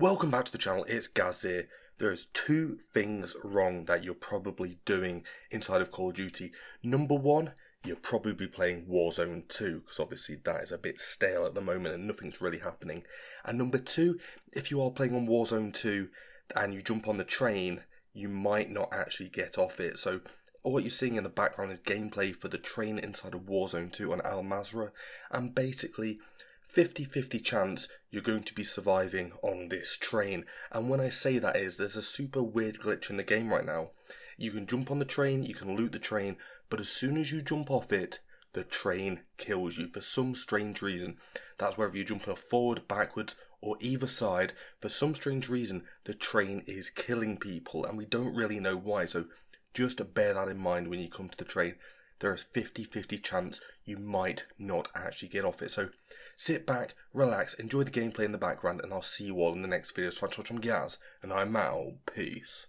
Welcome back to the channel, it's Gaz here. There's two things wrong that you're probably doing inside of Call of Duty. Number one, you're probably playing Warzone 2, because obviously that is a bit stale at the moment and nothing's really happening. And number two, if you are playing on Warzone 2 and you jump on the train, you might not actually get off it. So what you're seeing in the background is gameplay for the train inside of Warzone 2 on Al Mazrah, and basically 50-50 chance you're going to be surviving on this train. And when I say that is, there's a super weird glitch in the game right now. You can jump on the train, you can loot the train, but as soon as you jump off it, the train kills you for some strange reason. That's whether you jump forward, backwards, or either side. For some strange reason, the train is killing people, and we don't really know why. So just bear that in mind when you come to the train there is 50-50 chance you might not actually get off it. So sit back, relax, enjoy the gameplay in the background, and I'll see you all in the next video. So I'm Gaz, and I'm out. Peace.